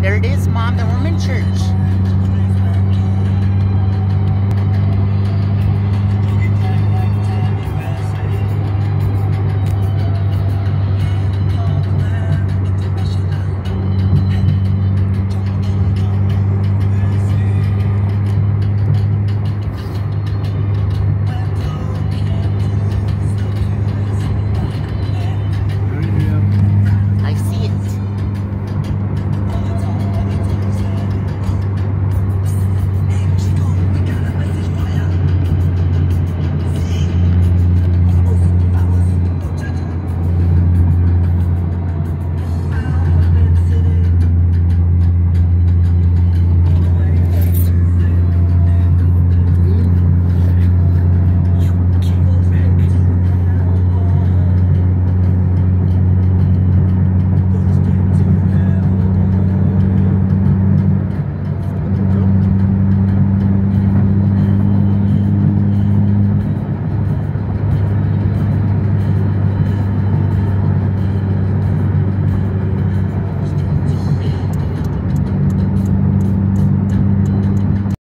There it is, Mom, the Mormon church.